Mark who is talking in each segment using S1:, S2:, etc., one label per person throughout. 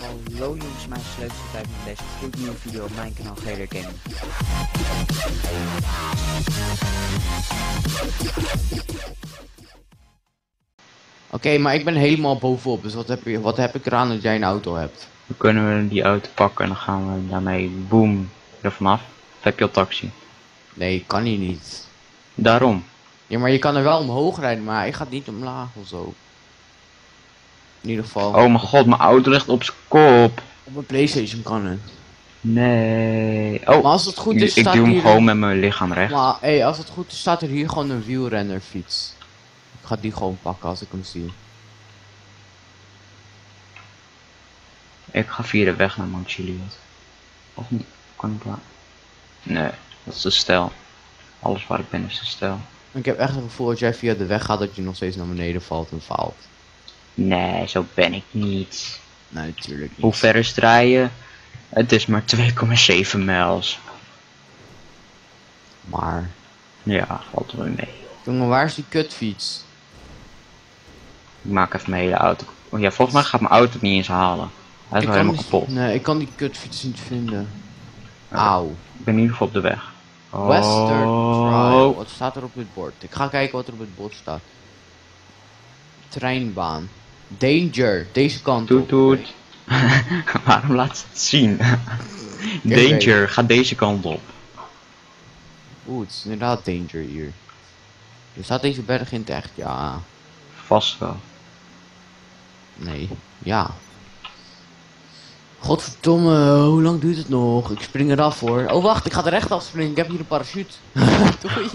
S1: Hallo jongens, mijn sleuteltijd met deze gloednieuwe video op mijn kanaal GR Gaming. Oké, maar ik ben helemaal bovenop, dus wat heb, je, wat heb ik eraan dat jij een auto hebt?
S2: Dan kunnen we die auto pakken en dan gaan we daarmee boom er vanaf. Of heb je al taxi?
S1: Nee, kan hier niet.
S2: Daarom.
S1: Ja, maar je kan er wel omhoog rijden, maar hij gaat niet omlaag of zo. In ieder geval,
S2: Oh mijn god, mijn auto ligt op zijn kop.
S1: op een Playstation kan het.
S2: Nee.
S1: Maar
S2: Oh,
S1: als het goed
S2: ik,
S1: is,
S2: ik
S1: staat
S2: duw hem
S1: hier...
S2: gewoon met mijn lichaam recht.
S1: Maar hey, als het goed is, staat er hier gewoon een wielrennerfiets. Ik ga die gewoon pakken als ik hem zie.
S2: Ik ga via de weg naar Mount Chiliad. Of niet? Kan ik daar? Nee, dat is de stijl. Alles waar ik ben is de stijl.
S1: Ik heb echt het gevoel dat jij via de weg gaat dat je nog steeds naar beneden valt en faalt.
S2: Nee, zo ben ik niet.
S1: Nee, natuurlijk niet.
S2: Hoe ver is het rijden? Het is maar 2,7 mijls.
S1: Maar,
S2: Ja, valt er wel mee.
S1: jongen, waar is die kutfiets?
S2: Ik maak even mijn hele auto. Oh ja, volgens mij gaat mijn auto het niet eens halen. Hij is wel helemaal kapot.
S1: Nee, ik kan die kutfiets niet vinden. Auw.
S2: Ik ben in ieder geval op de weg.
S1: Western
S2: Oh.
S1: Trail. Wat staat er op dit bord? Ik ga kijken wat er op het bord staat. Treinbaan. Danger. Deze kant
S2: Toet
S1: op.
S2: toet. Waarom laat ze het zien? Danger, ga deze kant op.
S1: Oeh, het is inderdaad danger hier. Er staat deze berg in het echt? Ja.
S2: Vast wel.
S1: Nee. Ja. Godverdomme, hoe lang duurt het nog? Ik spring eraf hoor. Oh wacht, ik ga er recht afspringen. Ik heb hier een parachute. Doei.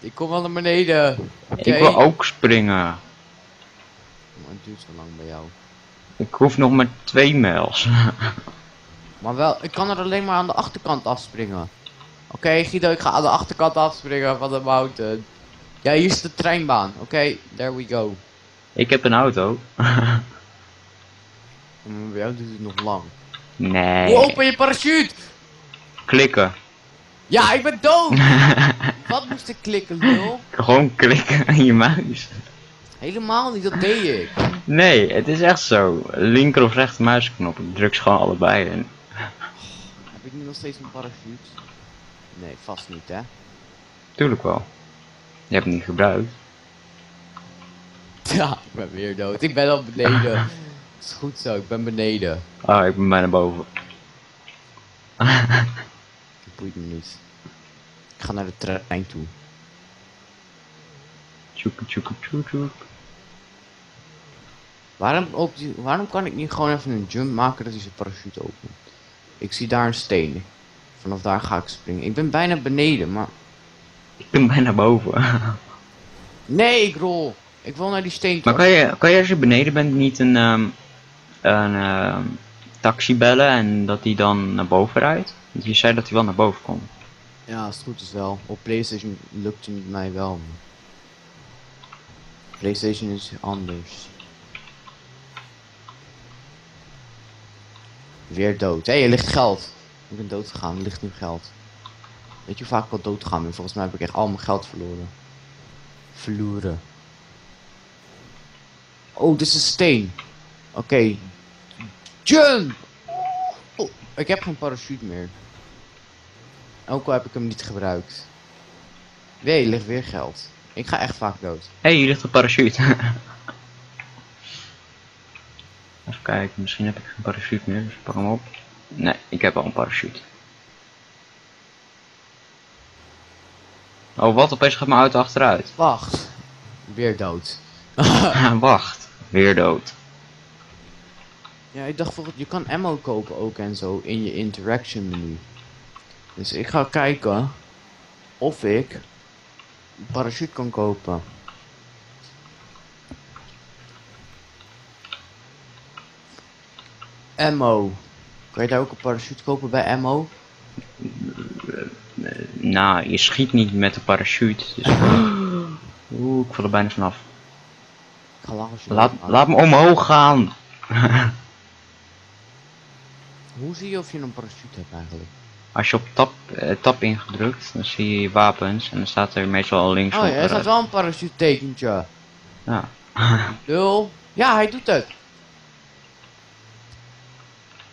S1: Ik kom wel naar beneden.
S2: Ik wil ook springen.
S1: Maar het duurt zo lang bij jou.
S2: Ik hoef nog maar 2 mijls.
S1: Maar wel, ik kan er alleen maar aan de achterkant afspringen. Oké Guido, ik ga aan de achterkant afspringen van de mountain. Ja, hier is de treinbaan. Oké, there we go.
S2: Ik heb een auto.
S1: Bij jou duurt het nog lang.
S2: Nee.
S1: Hoe open je parachute?
S2: Klikken.
S1: Ja, ik ben dood! Wat moest ik klikken, lul?
S2: Gewoon klikken aan je muis.
S1: Helemaal niet, dat deed ik.
S2: Nee, het is echt zo. Linker of rechter muisknop. Ik druk ze gewoon allebei in.
S1: Heb ik nu nog steeds een parachute? Nee, vast niet, hè?
S2: Tuurlijk wel. Je hebt het niet gebruikt.
S1: Ja, ik ben weer dood. Ik ben al beneden. Het is goed zo, ik ben beneden.
S2: Ah, ik ben bijna boven.
S1: Het boeit me niet. Ik ga naar de trein toe.
S2: Tjoeke tjoeke tjoek tjoek.
S1: Waarom, die, waarom kan ik niet gewoon even een jump maken dat hij zijn parachute opent? Ik zie daar een steen. Vanaf daar ga ik springen. Ik ben bijna beneden, maar...
S2: Ik ben bijna boven.
S1: Nee, ik rol. Ik wil naar die steen toe.
S2: Maar kan je, kan je als je beneden bent niet een, ehm, een ehm, taxi bellen en dat die dan naar boven rijdt? Want je zei dat hij wel naar boven komt.
S1: Ja, als het goed is wel. Op PlayStation lukt het mij wel. PlayStation is anders. Weer dood. Hé, hey, er ligt geld. Ik ben dood gegaan, er ligt nu geld. Weet je hoe vaak ik wel dood gegaan ben? Volgens mij heb ik echt al mijn geld verloren. Verloren. Oh, dit is een steen. Oké. Jump! Oh, ik heb geen parachute meer. Ook al heb ik hem niet gebruikt. Nee, er ligt weer geld. Ik ga echt vaak dood.
S2: Hé, hey, hier ligt een parachute. Even kijken, misschien heb ik geen parachute meer, dus ik pak hem op. Nee, ik heb al een parachute. Oh wat, opeens gaat mijn auto achteruit.
S1: Wacht. Weer dood.
S2: Wacht, weer dood.
S1: Ja, ik dacht bijvoorbeeld, je kan ammo kopen ook en zo in je interaction menu. Dus ik ga kijken of ik een parachute kan kopen. Ammo. Kan je daar ook een parachute kopen bij ammo?
S2: Nou, je schiet niet met de parachute. Dus... Oeh, ik val er bijna vanaf. Laat, laat me omhoog gaan.
S1: Hoe zie je of je een parachute hebt eigenlijk?
S2: Als je op tab, eh, tab ingedrukt, dan zie je wapens en dan staat er meestal links
S1: Oh ja, er staat wel een parachute tekentje.
S2: Ja,
S1: Lul. Ja, hij doet het.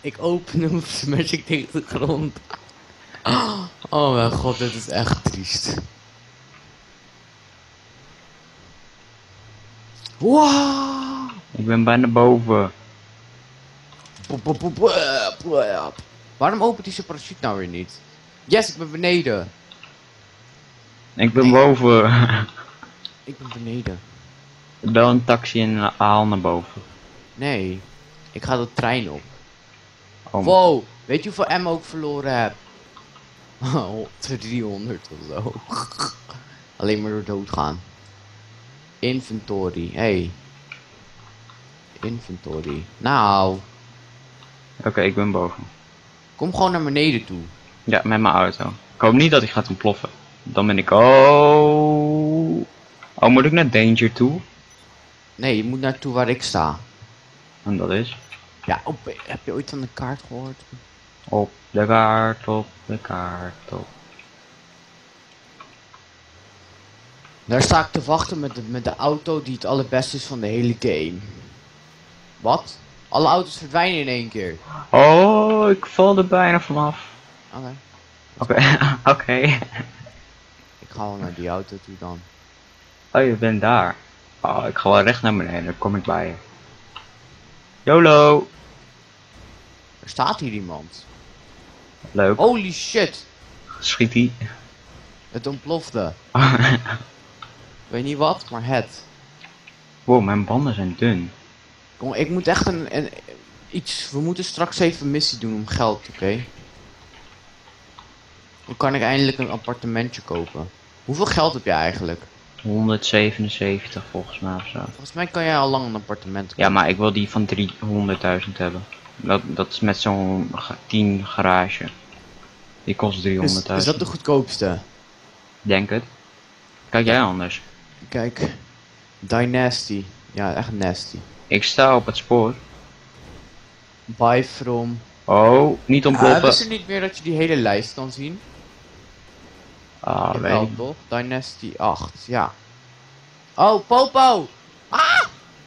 S1: Ik open hem, smash ik tegen de grond. Oh mijn god, dit is echt triest. Wow.
S2: Ik ben bijna boven.
S1: Waarom opent hij zijn parachute nou weer niet? Yes, ik ben beneden.
S2: Ik ben boven.
S1: Ik ben beneden.
S2: Bel een taxi en haal naar boven.
S1: Nee, ik ga de trein op.
S2: Oh,
S1: Wow, weet je hoeveel ammo ik verloren heb? Oh, 300 of zo. Alleen maar door doodgaan. Inventory, hey. Inventory. Nou,
S2: Oké, ik ben boven.
S1: kom gewoon naar beneden toe.
S2: Ja, met mijn auto. Ik hoop niet dat hij gaat ontploffen. Dan ben ik... Oh... Oh, moet ik naar Danger toe?
S1: Nee, je moet naartoe waar ik sta.
S2: En dat is...
S1: Ja, op, heb je ooit van de kaart gehoord?
S2: Op de kaart, op de kaart, op...
S1: Daar sta ik te wachten met de, met de auto die het allerbeste is van de hele game. Wat? Alle auto's verdwijnen in één keer.
S2: Oh, ik val er bijna vanaf.
S1: Oké.
S2: Oké, oké.
S1: Ik ga wel naar die auto toe dan.
S2: Oh, je bent daar. Oh, ik ga wel recht naar beneden, dan kom ik bij je. YOLO!
S1: Er staat hier iemand.
S2: Leuk.
S1: Holy shit!
S2: Schiet die.
S1: Het ontplofte. Weet niet wat, maar het.
S2: wow, mijn banden zijn dun.
S1: Kom, ik moet echt een, een iets. We moeten straks even een missie doen om geld, oké? Dan kan ik eindelijk een appartementje kopen. Hoeveel geld heb je eigenlijk?
S2: 177 volgens mij of zo.
S1: Volgens mij kan jij al lang een appartement kopen.
S2: Ja, maar ik wil die van 300.000 hebben. Dat, dat is met zo'n ga- 10 garage. Die kost 300.000.
S1: is, is dat de goedkoopste?
S2: Denk het. Kijk jij anders.
S1: Kijk. Dynasty. Ja, echt nasty.
S2: Ik sta op het spoor.
S1: Buy from.
S2: Oh, niet
S1: Ah,
S2: ontploffen.
S1: wist je niet meer dat je die hele lijst kan zien?
S2: Ah, weet
S1: Jawel,
S2: ik.
S1: toch? Dynasty 8, ja. Oh, Popo!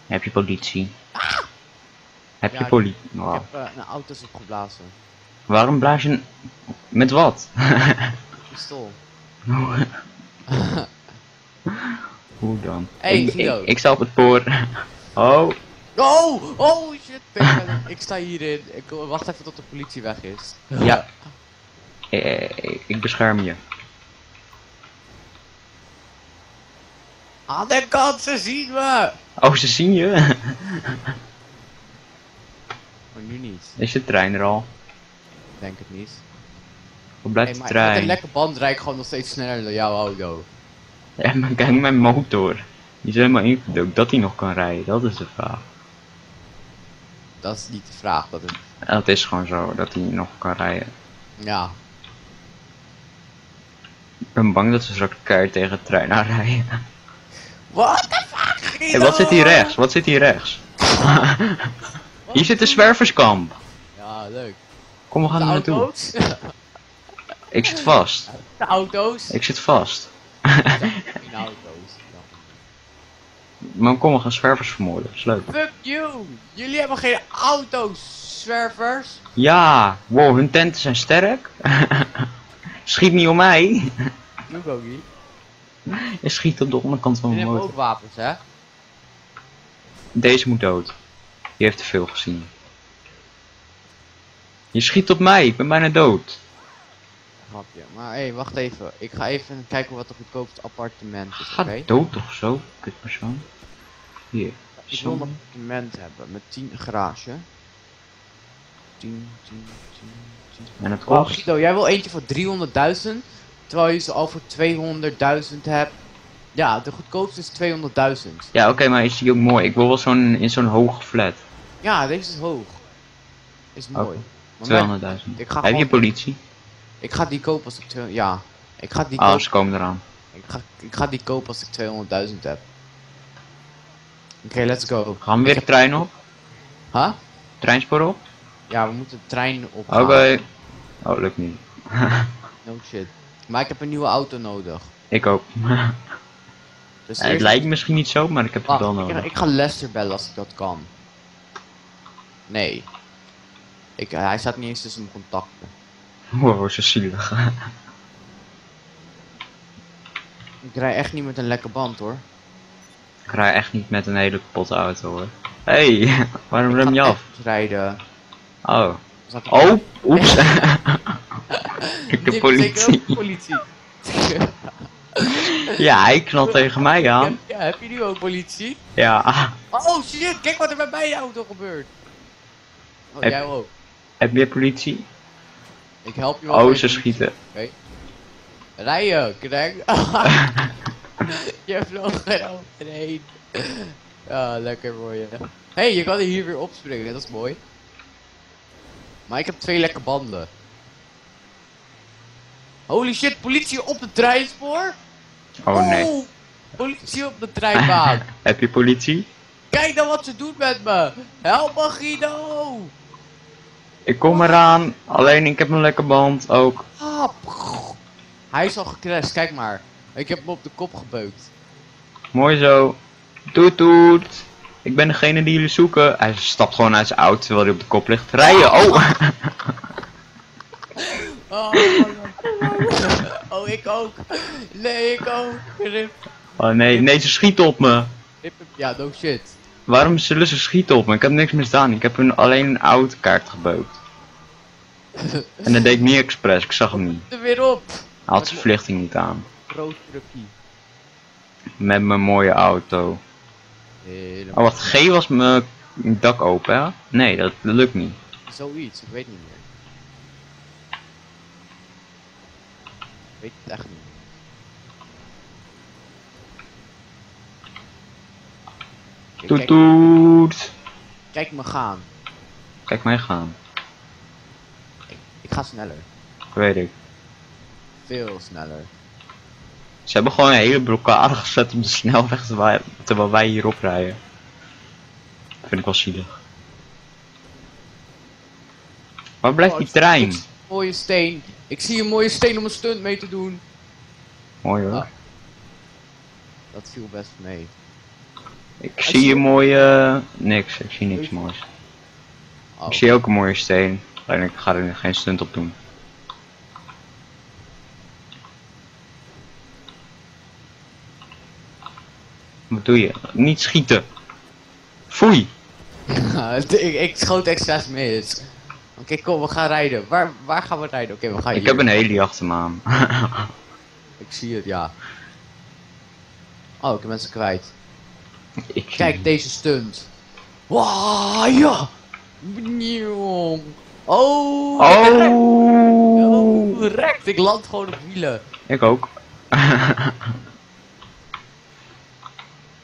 S2: Heb je politie? Heb
S1: Ja,
S2: je
S1: ik-
S2: politie?
S1: Ik heb uh, een auto's opgeblazen.
S2: Waarom blaas je... een- Met wat?
S1: Pistool.
S2: Hoe dan?
S1: Hey,
S2: ik, ik, ik sta op het spoor. Oh,
S1: Oh! Oh shit! Ik sta hierin. Ik wacht even tot de politie weg is.
S2: ja. Eh, ik bescherm je.
S1: Aan de kant, ze zien me!
S2: Oh, ze zien je.
S1: Nu niet.
S2: Is de trein er al?
S1: Denk het niet.
S2: Hoe blijft
S1: Hey,
S2: de
S1: maar met een
S2: trein?
S1: lekker band rijd ik gewoon nog steeds sneller dan jouw auto.
S2: Ja, maar kijk mijn motor. Die is helemaal ingedrukt. Dat hij nog kan rijden, dat is de vraag.
S1: Dat is niet de vraag. Dat is...
S2: Het is gewoon zo, dat hij nog kan rijden.
S1: Ja.
S2: Ik ben bang dat ze straks keihard tegen de trein aanrijden.
S1: What the fuck, Guido?
S2: Wat zit hier rechts? Wat zit hier rechts? hier zit een zwerverskamp.
S1: Ja, leuk.
S2: Kom, we gaan
S1: De
S2: er naartoe. Ik zit vast.
S1: De auto's?
S2: Ik zit vast.
S1: Geen auto's.
S2: Maar kom, we gaan zwervers vermoorden. is leuk.
S1: Fuck you! Jullie hebben geen auto's, zwervers.
S2: Ja, wow, hun tenten zijn sterk. Schiet niet op mij.
S1: Doe ik ook niet.
S2: Je schiet op de onderkant van
S1: Jullie
S2: mijn
S1: hebben
S2: motor.
S1: ook wapens, hè?
S2: Deze moet dood. Die heeft te veel gezien. Je schiet op mij, ik ben bijna dood.
S1: Grapje. Maar hé, wacht even. Ik ga even kijken wat de goedkoopste appartement is,
S2: Ga
S1: oké?
S2: dood toch zo, kutpersoon. Hier.
S1: Ik wil een appartement hebben met 10 garage. 10, 10, 10, 10.
S2: En het
S1: Wow,
S2: kost.
S1: Guido, jij wil eentje voor 300.000, terwijl je ze al voor 200.000 hebt. Ja, de goedkoopste is 200.000.
S2: Ja, oké, maar is die ook mooi? Ik wil wel zo'n in zo'n hoge flat.
S1: Ja, deze is hoog. Is mooi. Maar
S2: 200.000.
S1: ik ga
S2: Heb je politie?
S1: Ik ga die kopen als ik 200... Ja. Ik ga die,
S2: Oh,
S1: kopen,
S2: ze komen eraan.
S1: ik ga, ik ga die kopen als ik 200.000 heb. Oké, let's go.
S2: Gaan we weer de trein op?
S1: Huh?
S2: Treinspoor op?
S1: Ja, we moeten de trein op.
S2: Oké. Oh, lukt niet.
S1: No shit. Maar ik heb een nieuwe auto nodig.
S2: Ik ook.
S1: Dus
S2: Ja, het lijkt misschien niet zo, maar ik heb het
S1: Wacht,
S2: wel
S1: ik, ga-
S2: nodig.
S1: ik ga Lester bellen als ik dat kan. Nee. Ik, hij staat niet eens tussen mijn contacten.
S2: Wow, zo zielig.
S1: Ik rij echt niet met een lekke band hoor.
S2: ik rij echt niet met een hele kapotte auto hoor. Hé, hey, waarom rem je af?
S1: rijden.
S2: Oh. Oh, oeps. ik
S1: is
S2: politie.
S1: politie.
S2: Ja, hij knalt tegen mij aan.
S1: Ja, heb je nu ook politie?
S2: Ja.
S1: Oh shit, kijk wat er bij mijn auto gebeurt. Oh,
S2: Heb-
S1: jij ook.
S2: Heb je politie?
S1: Ik help je wel.
S2: Oh, ze schieten.
S1: Rijden, kijk. je vloog eroverheen. Ja, lekker voor je. Hé, hey, je kan hier weer opspringen, dat is mooi. Maar ik heb twee lekke banden. Holy shit, politie op de treinspoor?
S2: Oh nee.
S1: Politie op de treinbaan.
S2: Heb je politie?
S1: Kijk dan wat ze doet met me. Help me Guido.
S2: Ik kom eraan. Alleen ik heb een lekker band ook.
S1: Ah. Hij is al gecrashed, kijk maar. Ik heb hem op de kop gebeukt.
S2: Mooi zo. Toet toet. Ik ben degene die jullie zoeken. Hij stapt gewoon uit zijn auto terwijl hij op de kop ligt. Rijden. Oh.
S1: Oh, oh, ik ook. Nee, ik ook. Rip,
S2: oh nee, nee, ze schieten op me.
S1: rip, ja, no shit.
S2: Waarom zullen ze schieten op me? Ik heb niks misdaan. Ik heb hun alleen een autokaart gebeukt. En dat deed ik niet expres. Ik zag hem niet.
S1: Er weer op.
S2: Hij had zijn verlichting niet aan.
S1: Groot truckie.
S2: Met mijn mooie auto.
S1: Helemaal.
S2: Oh, wacht. G was mijn dak open, hè? Nee, dat, dat lukt niet.
S1: Zoiets, ik weet niet meer. Ik weet het echt niet. Kijk,
S2: Toet
S1: kijk,
S2: toet.
S1: kijk me gaan.
S2: Kijk mij gaan.
S1: Ik ga sneller.
S2: Weet ik.
S1: Veel sneller.
S2: Ze hebben gewoon een hele blokkade gezet op de snelweg terwijl, terwijl wij hierop rijden. Dat vind ik wel zielig. Waar blijft
S1: Oh,
S2: die trein?
S1: ik zie een mooie steen. Ik zie een mooie steen om een stunt mee te doen.
S2: Mooi hoor.
S1: Ah. Dat viel best mee.
S2: Ik
S1: Hij
S2: zie een mooie... Niks, ik zie niks moois.
S1: Oh.
S2: Ik zie ook een mooie steen. Alleen ik ga er geen stunt op doen. Wat doe je? Niet schieten. Foei.
S1: ik, ik schoot expres mis. Oké, kom, we gaan rijden. Waar, waar gaan we rijden? Oké, we gaan
S2: Ik
S1: hier.
S2: heb een heli achter me aan.
S1: Ik zie het, ja. Oh, ik heb mensen kwijt.
S2: ik
S1: Kijk, deze stunt. Wow, ja! Nieuw. Oh!
S2: Oh!
S1: Oh, rekt. Ik land gewoon op wielen.
S2: Ik ook.
S1: Maar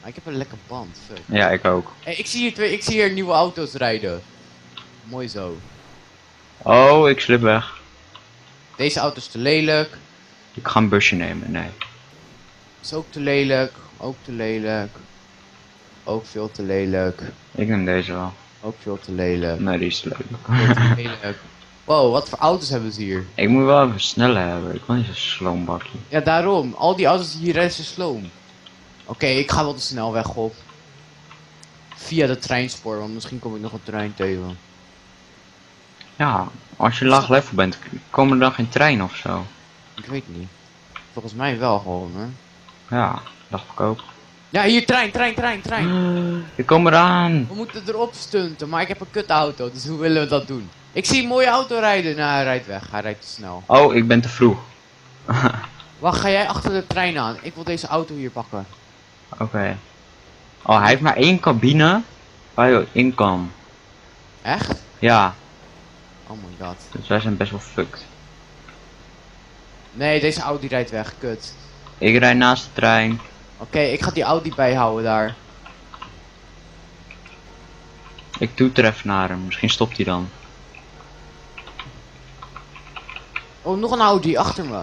S1: ik heb een lekker band, fuck.
S2: ja, ik ook.
S1: Hey, ik, zie hier twee, ik zie hier nieuwe auto's rijden. Mooi zo.
S2: Oh, ik slip weg.
S1: Deze auto is te lelijk.
S2: Ik ga een busje nemen, nee.
S1: Is ook te lelijk. Ook te lelijk. Ook veel te lelijk.
S2: Ik neem deze wel.
S1: Ook veel te lelijk.
S2: Nee, die is leuk.
S1: Lelijk. Wow, wat voor auto's hebben ze hier?
S2: Ik moet wel even sneller hebben. Ik wil niet zo'n sloombakje.
S1: Ja, daarom. Al die auto's die hier rijden zijn sloom. Oké, ik ga wel de snelweg op. Via de treinspoor, want misschien kom ik nog een trein tegen.
S2: Ja, als je laag level bent, komen er dan geen trein of zo?
S1: Ik weet niet. Volgens mij wel gewoon, hè.
S2: Ja, dacht ik ook.
S1: Ja, hier, trein, trein, trein, trein.
S2: Ik kom eraan.
S1: We moeten erop stunten, maar ik heb een kut auto, dus hoe willen we dat doen? Ik zie een mooie auto rijden. Nou, hij rijdt weg. Hij rijdt te snel.
S2: Oh, ik ben te vroeg.
S1: Wacht, ga jij achter de trein aan? Ik wil deze auto hier pakken.
S2: Oké. Oh, hij heeft maar één cabine waar je in kan.
S1: Echt?
S2: Ja,
S1: Oh my god.
S2: dus wij zijn best wel fucked.
S1: Nee, deze Audi rijdt weg. Kut.
S2: Ik rijd naast de trein.
S1: Oké, ik ga die Audi bijhouden daar.
S2: Ik toeter even naar hem. Misschien stopt hij dan.
S1: Oh, nog een Audi achter me.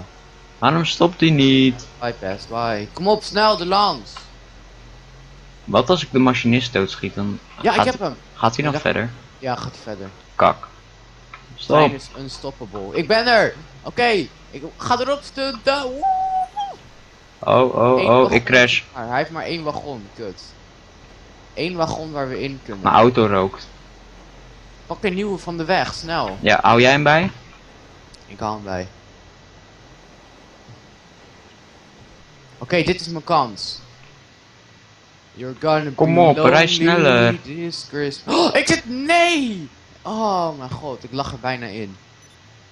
S2: Waarom stopt hij niet?
S1: Bypass, bye. Kom op, snel, de lans.
S2: Wat als ik de machinist doodschiet? Dan
S1: Ja,
S2: gaat,
S1: ik heb hem.
S2: gaat hij nog
S1: Ja,
S2: verder?
S1: Ja, gaat verder.
S2: Kak. Stop.
S1: is unstoppable. Ik ben er. Oké, ik ga erop stunten. Woe!
S2: Oh, oh,
S1: Eén
S2: oh,
S1: wagon.
S2: ik crash.
S1: Maar hij heeft maar één wagon, kut. Eén wagon waar we in kunnen.
S2: Mijn auto rookt.
S1: Pak een nieuwe van de weg, snel.
S2: Ja, hou jij hem bij?
S1: Ik haal hem bij. Oké, dit is mijn kans. You're gonna
S2: Kom
S1: be
S2: op, rij sneller.
S1: this Christmas. Oh, ik zit... Nee! Oh mijn god, ik lag er bijna in.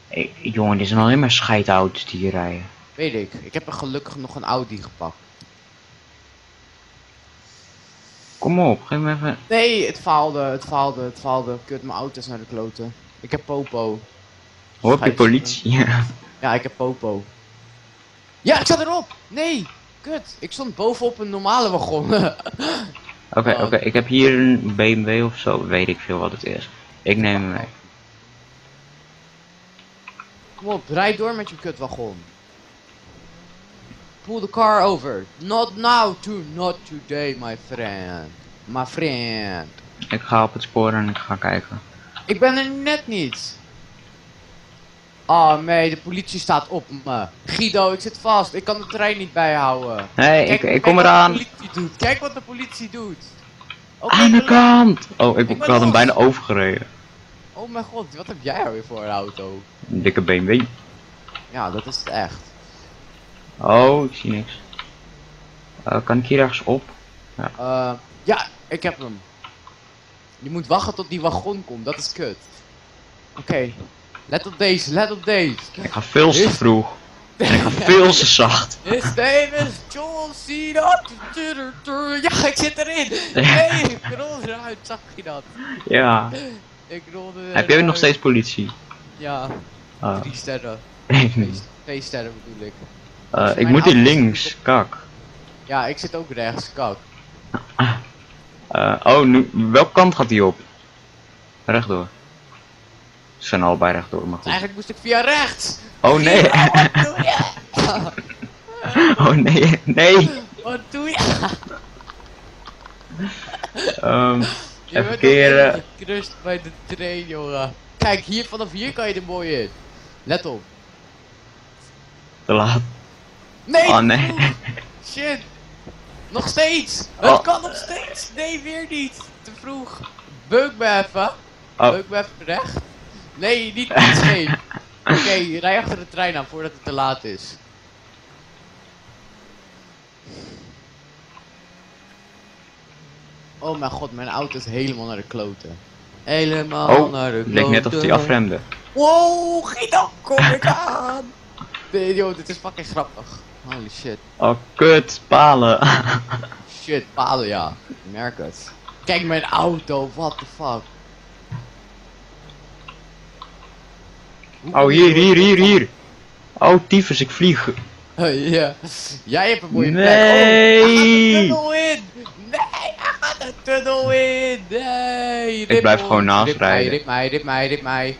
S2: Hey, jongen, dit zijn alleen maar scheidauto's die hier rijden.
S1: Weet ik. Ik heb er gelukkig nog een Audi gepakt.
S2: Kom op, geef me even...
S1: Nee, het faalde, het faalde, het faalde. Kut, mijn auto is naar de kloten. Ik heb popo.
S2: Hoor je politie?
S1: Ja, ik heb popo. Ja, ik zat erop! Nee! Kut, ik stond bovenop een normale wagon.
S2: Oké, oké, ik heb hier een BMW of zo, weet ik veel wat het is. Ik neem hem mee.
S1: Kom op, rijd door met je kutwagon. Pull the car over. Not now, to not today, my friend. My friend.
S2: Ik ga op het spoor en ik ga kijken.
S1: Ik ben er net niet. Oh nee, de politie staat op me. Guido, ik zit vast. Ik kan de trein niet bijhouden.
S2: Nee,
S1: Kijk-
S2: ik, ik
S1: kijk
S2: kom
S1: wat de
S2: eraan.
S1: Kijk wat de politie doet. Oh,
S2: Aan de
S1: er-
S2: kant! Oh, ik,
S1: Ik
S2: ik
S1: ben
S2: had hem bijna overgereden.
S1: Oh mijn god, wat heb jij alweer voor een auto?
S2: Een dikke BMW.
S1: Ja, dat is het echt.
S2: Oh, ik zie niks. Eh, kan ik hier ergens op?
S1: Eh, ja, ik heb hem. Je moet wachten tot die wagon komt, dat is kut. Oké, let op deze, let op deze.
S2: Ik ga veel te
S1: Is-
S2: vroeg. En ik ga veel te zacht.
S1: His name is John Cena. Ja, ik zit erin. Nee, ik rol eruit, zag je dat?
S2: Ja.
S1: Ik rolde
S2: Heb jij nog steeds politie?
S1: Ja,
S2: Ah.
S1: drie sterren. Twee, twee sterren bedoel ik.
S2: Eh, ik moet hier links, kak.
S1: Ja, ik zit ook rechts, kak.
S2: Eh, oh, nu, welke kant gaat die op? Rechtdoor. Ze zijn allebei rechtdoor, maar goed.
S1: Eigenlijk moest ik via rechts.
S2: Oh nee,
S1: wat doe je?
S2: oh nee, nee.
S1: Wat doe je?
S2: Ehm,
S1: Je
S2: Even keren.
S1: gecrushed bij de train, jongen. Kijk, hier vanaf hier kan je er mooi in. Let op.
S2: te laat.
S1: Nee!
S2: Oh nee.
S1: Shit! Nog steeds!
S2: Oh.
S1: Het kan nog steeds! Nee, weer niet! Te vroeg! Beuk me even!
S2: Oh,
S1: Beuk me even recht! Nee, niet scheef! Oké, rij achter de trein aan voordat het te laat is. Oh mijn god, mijn auto is helemaal naar de kloten. Helemaal
S2: oh,
S1: naar de kloten.
S2: leek net of die afremde.
S1: Wow, Guido, kom ik aan! Nee, joh, dit is fucking grappig. Holy shit.
S2: Oh, kut, palen.
S1: Shit, palen ja. Ik merk het. Kijk mijn auto, what the fuck. Hoe
S2: Oh, hier, hier,
S1: dit
S2: hier, hier. Oh, tyfus, ik vlieg.
S1: ja. Jij hebt een mooie
S2: Nee.
S1: plek. Oh, de tunnel in. Nee, hij gaat de tunnel in. Nee.
S2: Ik blijf gewoon naast
S1: Rip mij,
S2: rijden.
S1: Rip mij, rip mij, rip mij.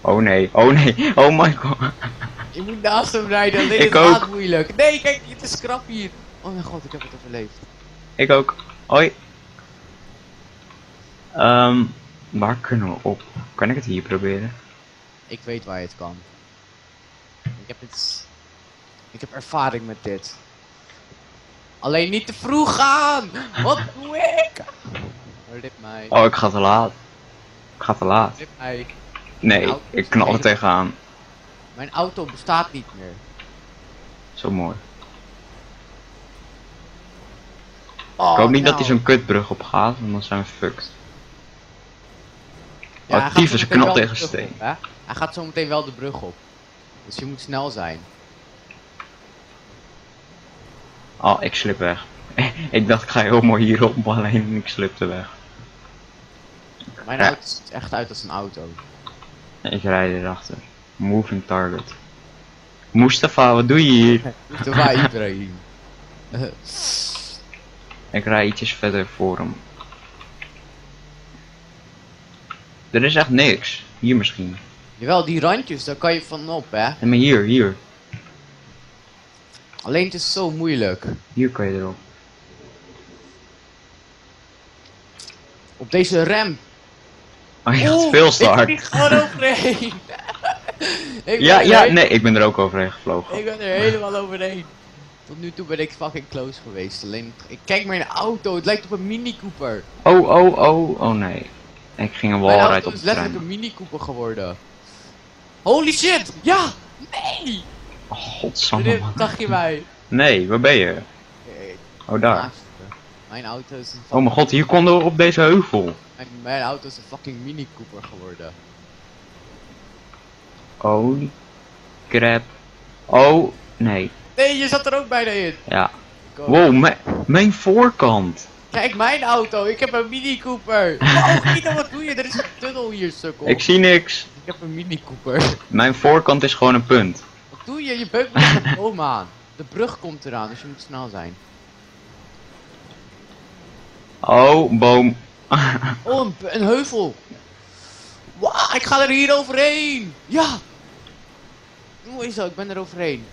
S2: Oh nee, oh nee, oh my god.
S1: Je moet naast hem rijden, alleen
S2: Ik
S1: gaat moeilijk. Nee, kijk, het is krap hier. Oh mijn god, ik heb het overleefd.
S2: Ik ook. Hoi. Ehm, waar kunnen we op? Kan ik het hier proberen?
S1: Ik weet waar je het kan. Ik heb het. Ik heb ervaring met dit. Alleen niet te vroeg gaan! Wat doe ik? Rip mij.
S2: Oh, ik ga te laat. Ik ga te laat.
S1: Rip mij.
S2: Nee,
S1: Nou,
S2: ik knal er tegenaan.
S1: Mijn auto bestaat niet meer.
S2: Zo mooi.
S1: Oh,
S2: ik hoop niet dat
S1: nou.
S2: hij zo'n kutbrug op gaat, want dan zijn we fucked.
S1: Ja, meteen
S2: knal
S1: wel de
S2: tegen steen.
S1: op, hè? Hij gaat zo meteen wel de brug op. Dus je moet snel zijn.
S2: Oh, ik slip weg. ik dacht ik ga heel mooi hierop, maar alleen ik slipte weg.
S1: Mijn
S2: Ja.
S1: auto ziet echt uit als een auto.
S2: Ik rijd erachter. Moving target. Mustafa, wat doe je hier?
S1: Waar Ibrahim.
S2: Ik rij ietsjes verder voor hem. Er is echt niks. Hier misschien.
S1: Jawel, die randjes, daar kan je vanop, hè?
S2: En maar hier, hier.
S1: Alleen het is zo moeilijk.
S2: Hier kan je erop.
S1: Op deze rem.
S2: Oh, je gaat
S1: Oeh,
S2: veel te
S1: Ik vlieg gewoon overheen. Ik
S2: Ja, ja, nee, ik ben er ook overheen gevlogen.
S1: Ik ben er helemaal overheen. Tot nu toe ben ik fucking close geweest. Alleen, ik kijk mijn auto, het lijkt op een Mini Cooper.
S2: Oh, oh, oh, oh nee. Ik ging een
S1: Mijn
S2: wallride
S1: auto
S2: op
S1: is letterlijk een Mini Cooper geworden. Holy shit! Ja! Nee!
S2: Oh, godsamme
S1: dacht je mij.
S2: Nee, waar ben je? Oh, daar.
S1: Mijn auto is een
S2: Oh mijn god, hier konden we op deze heuvel.
S1: mijn, mijn auto is een fucking Mini Cooper geworden.
S2: Holy crap. Oh, nee.
S1: Nee, je zat er ook bijna in.
S2: Ja. Wow, mijn- voorkant.
S1: Kijk mijn auto, ik heb een Mini Cooper. Oh, Guido, wat doe je? Er is een tunnel hier, sukkel.
S2: Ik zie niks.
S1: Ik heb een Mini Cooper.
S2: Mijn voorkant is gewoon een punt.
S1: Wat doe je? Je beukt me tegen de boom aan. De brug komt eraan, dus je moet snel zijn.
S2: Oh, boom.
S1: Oh, een, een heuvel. Wauw, ik ga er hier overheen. Ja. Mooi zo, ik ben er overheen.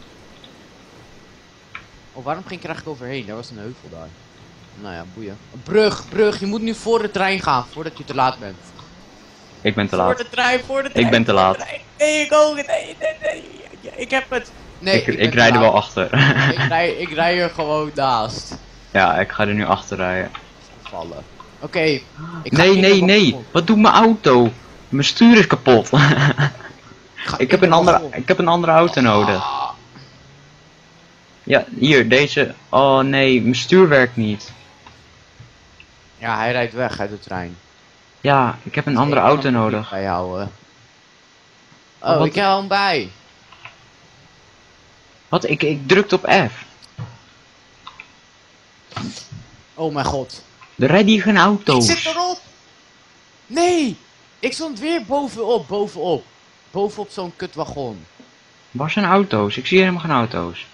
S1: Oh, waarom ging ik er eigenlijk overheen? Er was een heuvel daar. Nou ja, boeien. Brug, brug. Je moet nu voor de trein gaan, voordat je te laat bent.
S2: Ik ben te
S1: Voor
S2: laat.
S1: de trein, voor de trein.
S2: ben te
S1: voor
S2: laat.
S1: Nee, ik ook. Nee, nee, nee. Ik heb het. Nee,
S2: ik ik er wel achter.
S1: Ik rij, ik rij er gewoon naast.
S2: ja, ik ga er nu achter rijden.
S1: Vallen. Oké. ik
S2: Nee, nee, nee.
S1: op-
S2: Wat doet mijn auto? Mijn stuur is kapot.
S1: ga
S2: ik, heb een andere,
S1: op.
S2: ik heb een andere auto nodig. Ja, hier, deze. Oh nee, mijn stuur werkt niet.
S1: Ja, hij rijdt weg uit de trein.
S2: Ja, ik heb een andere
S1: Ik kan
S2: auto nodig.
S1: Bij jou.
S2: Oh,
S1: Oh,
S2: wat-
S1: ik hou hem bij.
S2: Wat? Ik, ik drukte op F.
S1: Oh mijn god.
S2: Er rijden hier geen
S1: Ik
S2: auto's.
S1: zit erop! Nee! Ik stond weer bovenop, bovenop. Bovenop zo'n kutwagon.
S2: Waar zijn auto's? Ik zie helemaal geen auto's.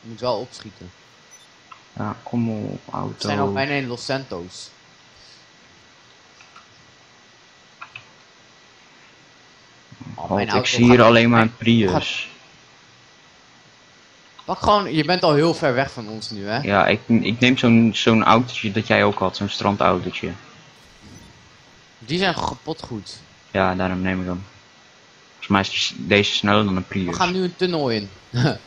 S1: Je moet wel opschieten.
S2: Ja, kom op, auto.
S1: We zijn al bijna in Los Santos. Oh,
S2: God, ik zie hier alleen maar een Prius.
S1: Pak gewoon, je bent al heel ver weg van ons nu, hè?
S2: Ja, ik, ik neem zo'n zo'n autootje dat jij ook had, zo'n strandautootje.
S1: Die zijn kapot goed.
S2: Ja, daarom neem ik hem. Volgens mij is deze sneller dan een Prius.
S1: We gaan nu een tunnel in.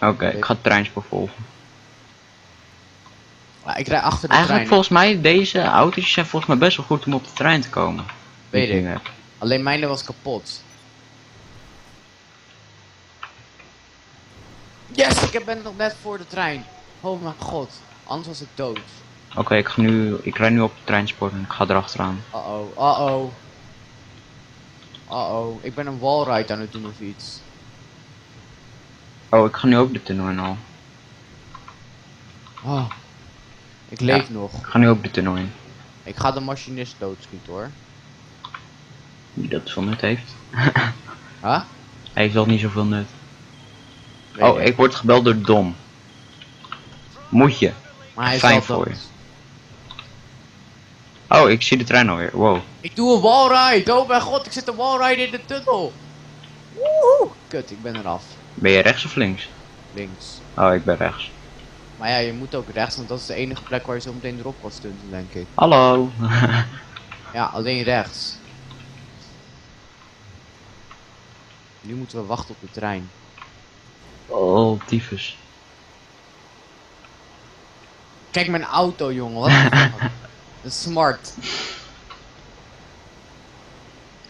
S2: Oké, ik ga het treinspoor volgen.
S1: Ja, ik rij achter de
S2: Eigenlijk
S1: trein.
S2: volgens mij, deze autootjes zijn volgens mij best wel goed om op de trein te komen.
S1: Weet ik. Alleen mijne was kapot. Yes, ik ben nog net voor de trein. Oh mijn god, anders was ik dood.
S2: Oké, ik ga nu, ik rij nu op het treinspoor en ik ga erachteraan.
S1: Uh-oh, uh-oh. Uh-oh, ik ben een wallride aan het doen of iets.
S2: Oh, ik ga nu ook de tunnel in al.
S1: Oh. Ik leef nog.
S2: Ik ga nu ook de tunnel in.
S1: Ik ga de machinist doodschieten hoor.
S2: Wie dat veel nut heeft.
S1: Huh?
S2: Hij heeft wel niet zoveel nut. Oh, ik word gebeld door Dom. Moet je.
S1: Maar hij is
S2: fijn voor je. Oh, ik zie de trein alweer. Wow.
S1: Ik doe een wallride. Oh mijn god, ik zit een wallride in de tunnel. Woehoe. Kut, ik ben eraf.
S2: Ben je rechts of links?
S1: Links.
S2: Oh, ik ben rechts.
S1: Maar ja, je moet ook rechts, want dat is de enige plek waar je zo meteen erop kan stunten, denk ik.
S2: Hallo.
S1: Ja, alleen rechts. Nu moeten we wachten op de trein.
S2: oh, tyfus.
S1: Kijk mijn auto, jongen. Wat smart.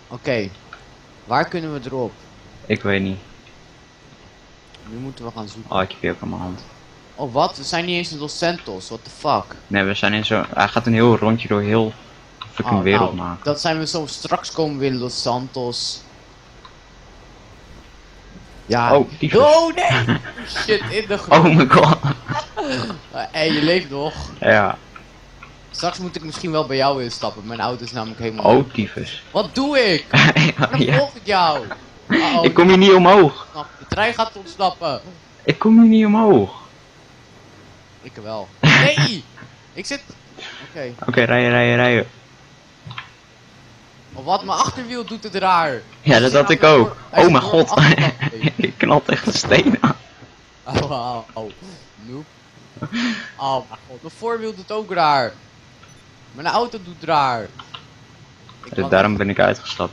S1: Oké. Waar kunnen we erop?
S2: Ik weet niet.
S1: Nu moeten we gaan zoeken.
S2: Oh, ik heb hier ook aan mijn hand.
S1: Oh, wat? We zijn niet eens in Los Santos. What the fuck?
S2: Nee, we zijn in zo. Hij gaat een heel rondje door heel fucking
S1: Oh,
S2: wereld
S1: nou,
S2: maken.
S1: Dat zijn we zo. Straks komen we in Los Santos. Ja.
S2: Oh, tyfus.
S1: Oh nee! Shit, in de grond.
S2: Oh my god.
S1: Hé, hey, je leeft nog.
S2: ja.
S1: Straks moet ik misschien wel bij jou instappen. Mijn auto is namelijk helemaal...
S2: Oh, tyfus.
S1: Wat doe ik?
S2: Ja.
S1: volg ik jou.
S2: Ik kom hier niet omhoog.
S1: De trein gaat ontsnappen.
S2: Ik kom hier niet omhoog.
S1: Ik wel. Nee! Ik zit... Oké.
S2: Oké, rijden, rijden, rijden.
S1: Oh, wat? Mijn achterwiel doet het raar.
S2: Ja, dat had ik ook. Oh mijn god. ik knalt echt een steen aan.
S1: Oh, oh, oh. Noob. Oh mijn god, mijn voorwiel doet ook raar. Mijn auto doet raar. Ik
S2: Dus daarom ben ik uitgestapt.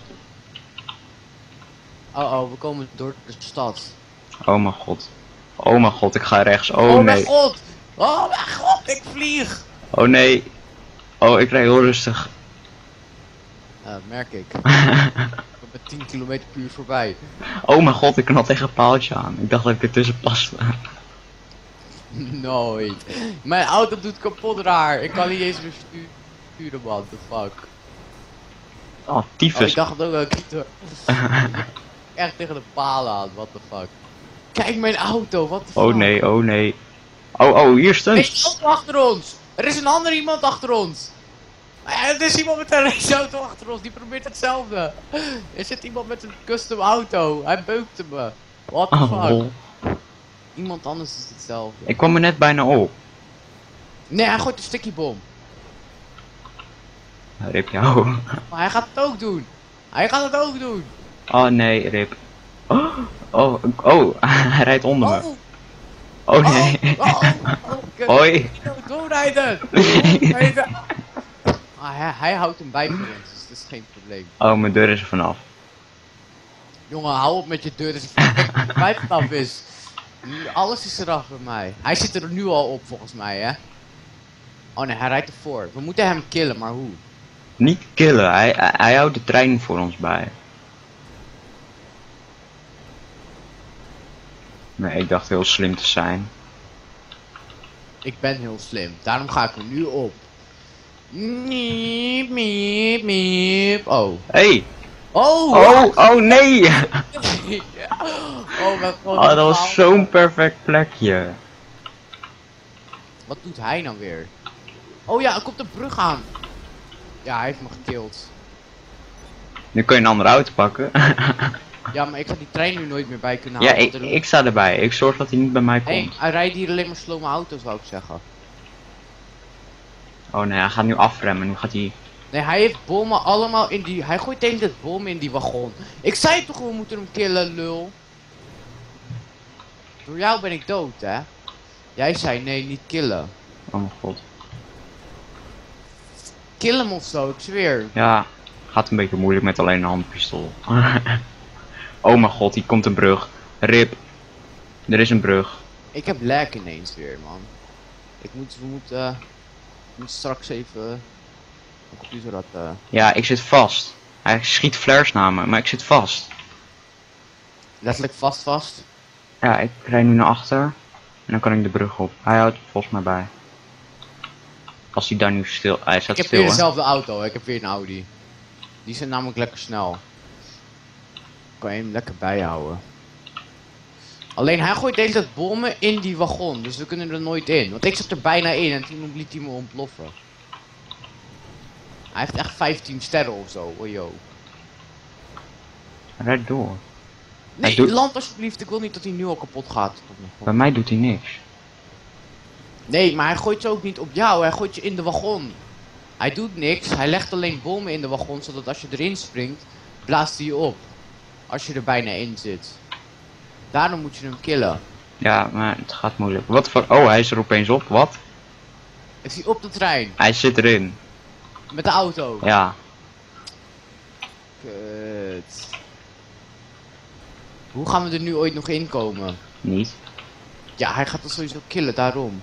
S1: Oh oh, we komen door de stad.
S2: Oh mijn god. Oh mijn god, ik ga rechts. Oh,
S1: Oh, mijn god! Oh mijn god, ik vlieg!
S2: Oh nee. Oh, ik rij heel rustig.
S1: Ja, dat merk ik. ik ben met 10 km per uur voorbij.
S2: Oh mijn god, ik knal tegen een paaltje aan. Ik dacht dat ik ertussen paste.
S1: Nooit. Mijn auto doet kapot raar. Ik kan niet eens meer stu- sturen, man. The fuck.
S2: Oh,
S1: Oh,
S2: tyfus.
S1: ik dacht ook wel. Ik liet er echt tegen de palen aan. What the fuck. Kijk mijn auto, what the fuck.
S2: Oh nee, oh nee. Oh, oh, hier
S1: Er
S2: stunt.
S1: is een auto achter ons! Er is een ander iemand achter ons! Eh, Er is iemand met een raceauto achter ons, die probeert hetzelfde. Er zit iemand met een custom auto, hij beukte me. What the
S2: Oh,
S1: fuck?
S2: lol.
S1: Iemand anders is hetzelfde.
S2: Ik kwam er net bijna op.
S1: Nee, hij gooit een sticky bom.
S2: Rip jou.
S1: Maar hij gaat het ook doen. Hij gaat het ook doen.
S2: Oh nee, rip. Oh, oh, oh, hij rijdt onder me.
S1: Oh,
S2: Oh nee.
S1: oh, oh, oh.
S2: Hoi.
S1: Doorrijden! Doorrijden! Ah, hij, hij houdt hem bij voor ons, dus dat is geen probleem.
S2: Oh, mijn deur is er vanaf.
S1: Jongen, hou op met je deur, dus ik bij vanaf is. Alles is eraf bij mij. Hij zit er nu al op, volgens mij, hè? Oh nee, hij rijdt ervoor. We moeten hem killen, maar hoe?
S2: Niet killen, hij, hij, hij houdt de trein voor ons bij. Nee, ik dacht heel slim te zijn.
S1: Ik ben heel slim, daarom ga ik er nu op. Miep, miep, miep. Oh.
S2: Hey!
S1: Oh!
S2: Oh, oh nee!
S1: oh, mijn god.
S2: Oh, dat was zo'n perfect plekje.
S1: Wat doet hij nou weer? Oh ja, er komt een brug aan. Ja, hij heeft me gekild.
S2: Nu kun je een andere auto pakken.
S1: Ja, maar ik ga die trein nu nooit meer bij kunnen
S2: ja,
S1: halen.
S2: ik,
S1: want er-
S2: ik sta erbij. Ik zorg dat hij niet bij mij
S1: Hey,
S2: komt.
S1: hij rijdt hier alleen maar slome auto's, wou ik zeggen.
S2: Oh nee, hij gaat nu afremmen. Nu gaat hij...
S1: Nee, hij heeft bommen allemaal in die... Hij gooit de hele tijd bommen in die wagon. Ik zei toch, we moeten hem killen, lul. Door jou ben ik dood, hè? Jij zei, nee, niet killen.
S2: Oh mijn god.
S1: Kill hem of zo, ik zweer.
S2: Ja, gaat een beetje moeilijk met alleen een handpistool. oh mijn god, hier komt een brug. Rip. Er is een brug.
S1: Ik heb lag ineens weer, man. Ik moet, we moeten... eh, moet straks even... Computer dat... eh,
S2: Ja, ik zit vast. Hij schiet flares naar me, maar ik zit vast.
S1: letterlijk vast vast.
S2: Ja, ik rij nu naar achter. En dan kan ik de brug op. Hij houdt volgens mij bij. Als hij daar nu stil... Hij
S1: Ik
S2: staat
S1: heb
S2: stil,
S1: weer dezelfde auto, ik heb weer een Audi. Die zijn namelijk lekker snel. Kan je hem lekker bijhouden. Alleen hij gooit de hele tijd bommen in die wagon, dus we kunnen er nooit in. Want ik zat er bijna in en toen liet hij me ontploffen. Hij heeft echt 15 sterren of zo, oh yo.
S2: Rijdt door.
S1: Nee,
S2: doet-
S1: land alsjeblieft, ik wil niet dat hij nu al kapot gaat.
S2: Bij mij doet hij niks.
S1: Nee, maar hij gooit ze ook niet op jou, hij gooit je in de wagon. Hij doet niks, hij legt alleen bommen in de wagon, zodat als je erin springt, blaast hij je op. Als je er bijna in zit. Daarom moet je hem killen.
S2: Ja, maar het gaat moeilijk. Wat voor... Oh, hij is er opeens op. Wat?
S1: Is hij op de trein?
S2: Hij zit erin.
S1: Met de auto?
S2: Ja.
S1: Kut. Hoe gaan we er nu ooit nog in komen?
S2: Niet.
S1: Ja, hij gaat ons sowieso killen, daarom.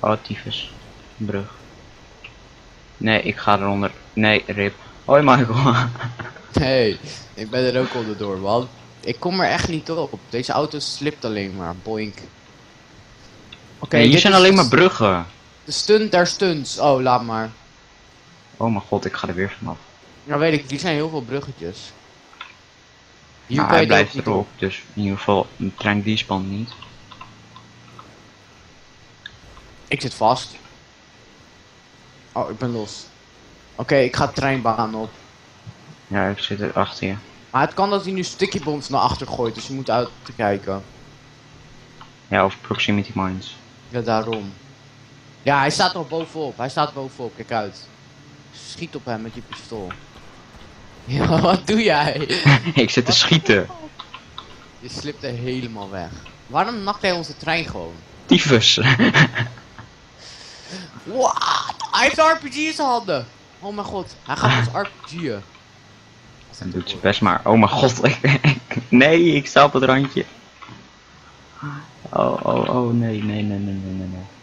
S2: Oh, tyfus. Brug. Nee, ik ga eronder. Nee, rip. Hoi Michael.
S1: Nee, ik ben er ook onderdoor, man. Ik kom er echt niet op. Deze auto slipt alleen maar. Boink. Oké,
S2: nee, hier zijn alleen maar bruggen.
S1: De stunt der stunts. Oh, laat maar.
S2: Oh mijn god, ik ga er weer vanaf.
S1: Nou weet ik, hier zijn heel veel bruggetjes. Hier kan
S2: hij blijft erop.
S1: op.
S2: Dus in ieder geval, trein die spant niet.
S1: Ik zit vast. Oh, ik ben los. Oké, ik ga treinbaan op.
S2: Ja, ik zit er achter je.
S1: Maar het kan dat hij nu sticky bombs naar achter gooit, dus je moet uit te kijken.
S2: Ja, of proximity mines.
S1: Ja, daarom. Ja, hij staat er bovenop. Hij staat bovenop, kijk uit. Schiet op hem met je pistool. Ja, wat doe jij?
S2: ik zit te schieten.
S1: Je slipt er helemaal weg. Waarom nakt hij onze trein gewoon?
S2: Tyfus.
S1: What? Hij heeft een RPG in zijn handen. Oh mijn god, hij gaat ons RPG'en.
S2: Dat doet ze best maar. Oh mijn god. nee, ik sta op het randje. Oh, oh, oh, nee, nee, nee, nee, nee, nee.